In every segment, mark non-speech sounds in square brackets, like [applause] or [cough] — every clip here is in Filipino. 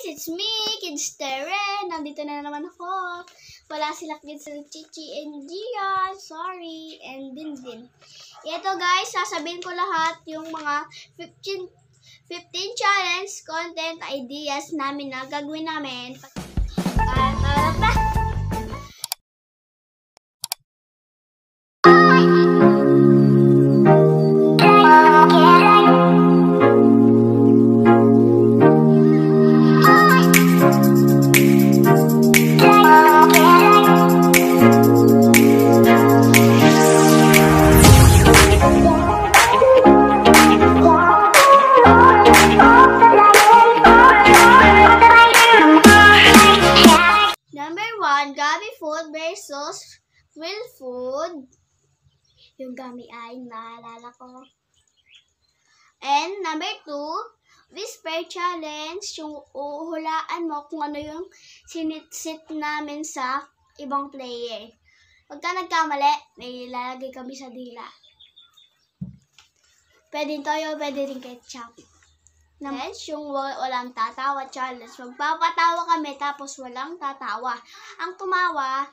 It's me, Kids Tere. Nandito na naman ako. Wala sila kids sa Chichi and Gian. Sorry. And din din. Ito guys, sasabihin ko lahat yung mga 15 15 challenge content ideas namin na gagawin namin. Uh, pa! Yung Gami ay naalala ko. And number two, Whisper Challenge. Yung uhulaan mo kung ano yung sinitsit namin sa ibang player. Pagka nagkamali, may ilalagay kami sa dila. Pwede toyo, pwede rin ketchup. Next, yung wa- walang tatawa challenge. Magpapatawa kami tapos walang tatawa. Ang tumawa,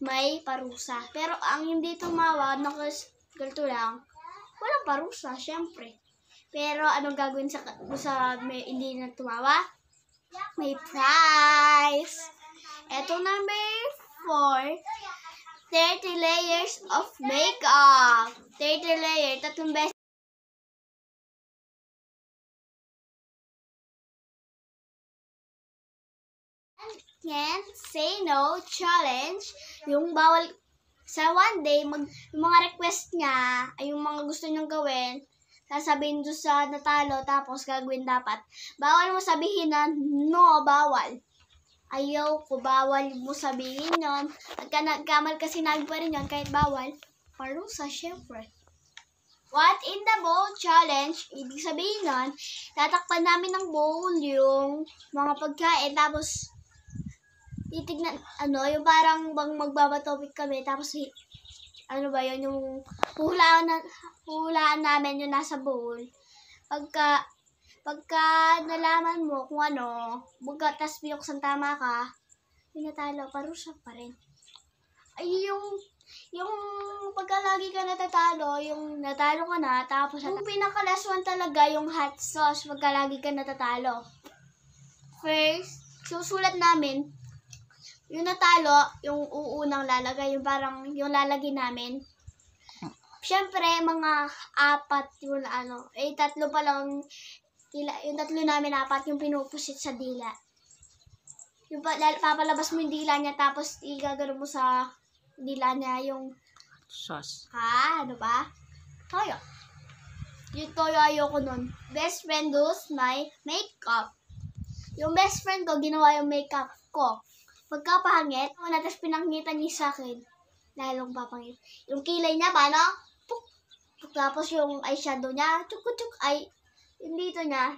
may parusa. Pero ang hindi tumawa, nakas ganito lang, walang parusa, syempre. Pero anong gagawin sa, sa may, hindi na tumawa? May prize! Eto number 4, 30 layers of makeup. 30 layers, tatlong beses Can't say no challenge. Yung bawal sa one day, mag, yung mga request niya, ay yung mga gusto niyang gawin, sasabihin doon sa natalo, tapos gagawin dapat. Bawal mo sabihin na, no, bawal. Ayaw ko, bawal mo sabihin yon. Pagka nagkamal kasi nag pa rin yun, kahit bawal, parusa, syempre. What in the bowl challenge, ibig sabihin nun, tatakpan namin ng bowl yung mga pagkain, tapos titignan, ano, yung parang bang magbabatopic kami, tapos, ano ba yun, yung hulaan, na, hulaan namin yung nasa bowl. Pagka, pagka nalaman mo kung ano, baga, tas binuksan tama ka, yung natalo, parusa pa rin. Ay, yung, yung pagka lagi ka natatalo, yung natalo ka na, tapos yung pinaka last one talaga, yung hot sauce, pagka lagi ka natatalo. First, susulat namin, yung natalo, yung uunang lalagay, yung parang yung lalagay namin. Siyempre, mga apat yung ano, eh tatlo pa lang, tila, yung tatlo namin apat yung pinupusit sa dila. Yung pa, papalabas mo yung dila niya, tapos igagano mo sa dila niya yung, Sauce. ha, ano ba? Toyo. Yung toyo ayoko nun. Best friend does my makeup. Yung best friend ko, ginawa yung makeup ko. Pagkapangit, ako na, tapos pinangitan niya sa akin. Lalong papangit. Yung kilay niya, paano? Puk! Puk, Tapos yung eyeshadow niya, tsuk tsuk ay, yung dito niya,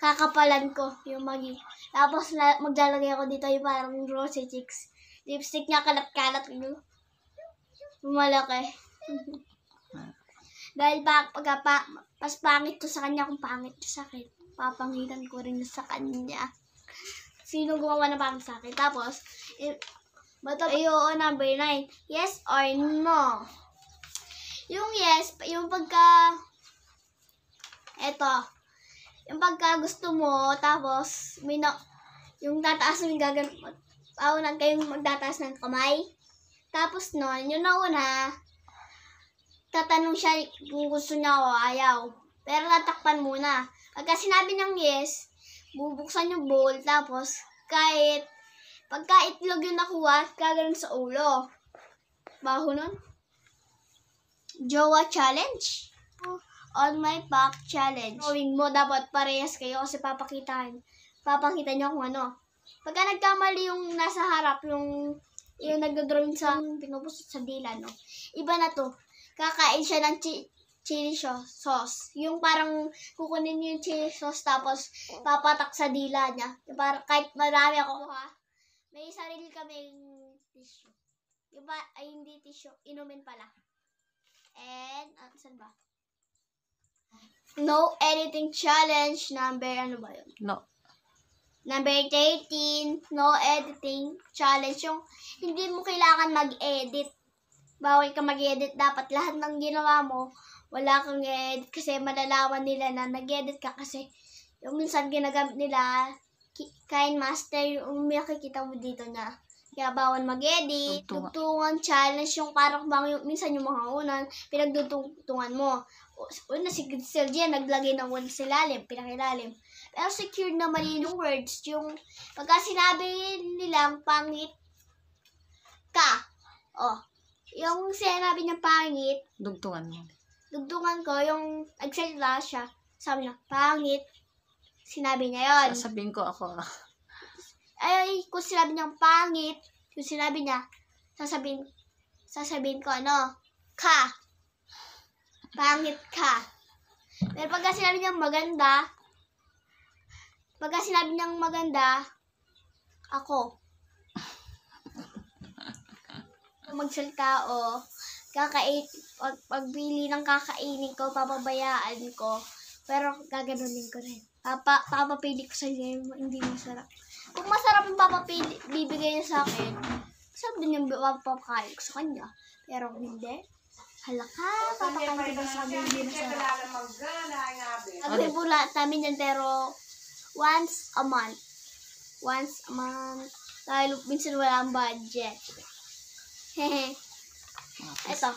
kakapalan ko yung magi. Tapos na, maglalagay ako dito yung parang rosy cheeks. Lipstick niya kalat-kalat. Ano? Malaki. [laughs] Dahil pa, pagka pa, pas pangit to sa kanya kung pangit to sa akin. Papangitan ko rin sa kanya. Sino gumawa na pangit sa akin? Tapos, eh, bato, ayo, number 9. Yes or no? Yung yes, yung pagka, eto, yung pagka gusto mo, tapos, may na, yung tataas mo yung gagan, paunan kayong magtataas ng kamay. Tapos nun, yung nauna, tatanong siya kung gusto niya o ayaw. Pero tatakpan muna. Pagka sinabi niyang yes, bubuksan yung bowl, tapos kahit pagka itlog yung nakuha, gagawin sa ulo. Baho nun. Jowa challenge. On my back challenge. Gawin mo, dapat parehas kayo kasi papakitaan. Papakita niyo kung ano. Pagka nagkamali yung nasa harap, yung yung nagdodrawing sa pinupusit sa dila, no? Iba na to. Kakain siya ng chi- chili sau- sauce. Yung parang kukunin niyo yung chili sauce tapos papatak sa dila niya. Yung parang kahit marami ako ha, may sarili kaming tissue. Yung ba, ay hindi tissue, inumin pala. And, ah, saan ba? No editing challenge number, ano ba yun? No. Number 13, no editing challenge. Yung hindi mo kailangan mag-edit. Bawal ka mag-edit. Dapat lahat ng ginawa mo, wala kang edit. Kasi malalaman nila na nag-edit ka. Kasi yung minsan ginagamit nila, kind master, yung makikita mo dito na kaya bawal mag-edit. Tugtungan. Tugtungan challenge yung parang bang yung, minsan yung mga unan, pinagdutungtungan mo. O- Una si Jen, naglagay ng one sa ilalim, pinakilalim. Pero secure naman yun yung words, yung pagka sinabi nilang pangit ka, oh, yung sinabi niya pangit, Dugtungan mo. dugtungan ko, yung nagsalita siya, sabi niya, pangit, sinabi niya yun. Sasabihin ko ako. ah. ay, kung sinabi niyang pangit, yung sinabi niya, sasabihin, sasabihin ko, ano, ka. Pangit ka. Pero pagka sinabi niyang maganda, pagka sinabi niyang maganda, ako. Magsalita o kakain, pag, pagpili ng kakainin ko, papabayaan ko. Pero gaganunin ko rin. Papa, papapili ko sa inyo hindi masarap. Kung masarap yung papapili, bibigay niya sa akin, sabi yung papapakain ko sa kanya. Pero hindi, halaka, papakain ko ba sa akin hindi masarap. Lahat namin yan, pero once a month. Once a month. Dahil minsan wala ang budget. [laughs] Hehe. Ito.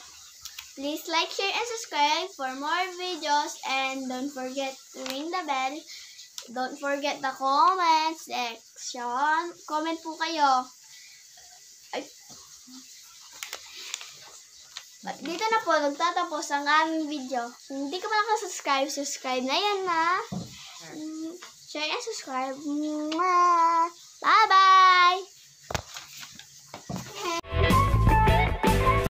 Please like, share, and subscribe for more videos. And don't forget to ring the bell. Don't forget the comment section. Comment po kayo. Ay. At dito na po, nagtatapos ang aming video. Kung hindi ka pa nakasubscribe, subscribe na yan na. Mm, Share and subscribe. Mwah!